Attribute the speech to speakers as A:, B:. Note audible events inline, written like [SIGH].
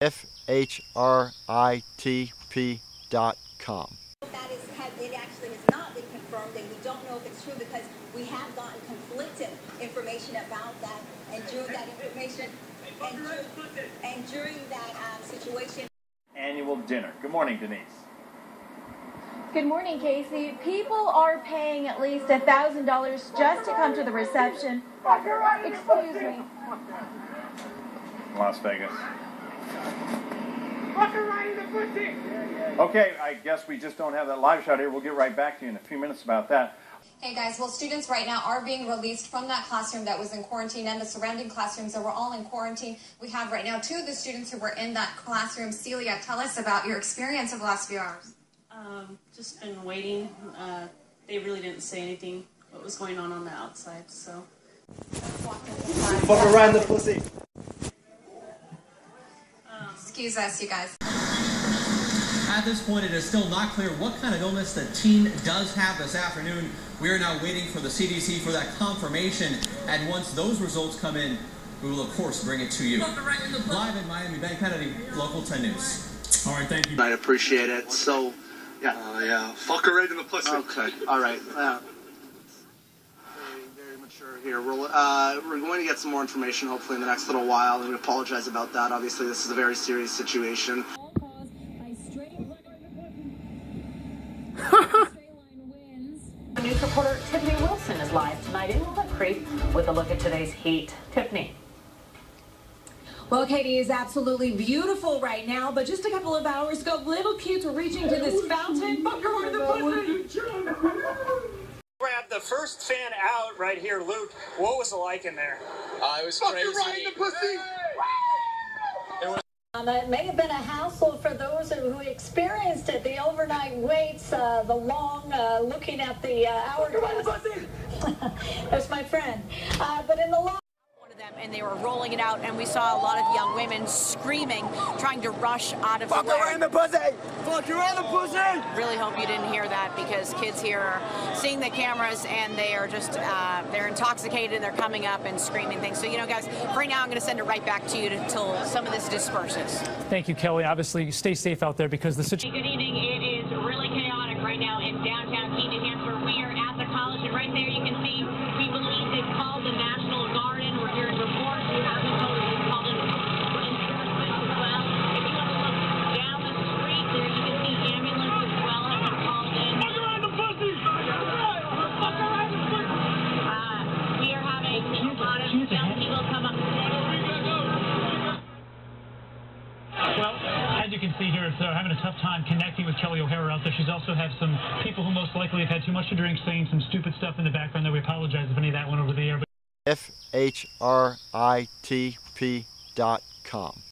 A: FHRITP dot com.
B: That is, it actually has not been confirmed, and we don't know if it's true because we have gotten conflicting information about that. And during that information, and, and during that um, situation,
C: Annual dinner. Good morning, Denise.
D: Good morning, Casey. People are paying at least $1,000 just to come to the reception. Excuse me.
C: Las Vegas. Okay, I guess we just don't have that live shot here. We'll get right back to you in a few minutes about that.
E: Hey guys, well, students right now are being released from that classroom that was in quarantine and the surrounding classrooms that were all in quarantine. We have right now two of the students who were in that classroom. Celia, tell us about your experience of the last few hours.
F: Um, just been waiting. Uh, they really didn't say anything what was going on on the outside, so.
G: Fuck around the pussy.
E: Excuse us, you guys.
H: At this point, it is still not clear what kind of illness the teen does have this afternoon. We are now waiting for the CDC for that confirmation, and once those results come in, we will of course bring it to you. Live in Miami, Ben Kennedy, Local 10 News.
I: All right, thank you.
G: I appreciate it. So, yeah.
J: Oh yeah, fuck her right in the pussy.
G: Okay. All right. Uh, very, very mature here. We're, uh, we're going to get some more information hopefully in the next little while, and we apologize about that. Obviously, this is a very serious situation. [LAUGHS]
K: News reporter Tiffany Wilson is live tonight in Walnut Creek with a look at today's heat. Tiffany.
L: Well, Katie is absolutely beautiful right now, but just a couple of hours ago, little kids were reaching to this fountain. Fuck her in the pussy.
M: Grab the first fan out right here, Luke. What was it like in there?
J: Uh, it was
M: Fuck
J: crazy.
M: you right in the pussy.
N: Um, it may have been a hassle for those who experienced it. The overnight waits, uh, the long uh, looking at the uh, hourglass. [LAUGHS] There's my friend. Uh, but in the long
O: them and they were rolling it out and we saw a lot of young women screaming trying to rush out of
G: Fuck
O: the
G: her in the pussy! Fuck her in the pussy!
O: really hope you didn't hear that because kids here are seeing the cameras and they are just uh, they're intoxicated and they're coming up and screaming things so you know guys right now i'm going to send it right back to you until some of this disperses
I: Thank you, Kelly. Obviously, stay safe out there because the situation.
P: Good evening. It is really chaotic right now in downtown Keene, New Hampshire. We are at the college, and right there you can see
I: here, they're having a tough time connecting with Kelly O'Hara out there. She's also had some people who most likely have had too much to drink saying some stupid stuff in the background there. We apologize if any of that went over the air.
A: FHRITP dot com.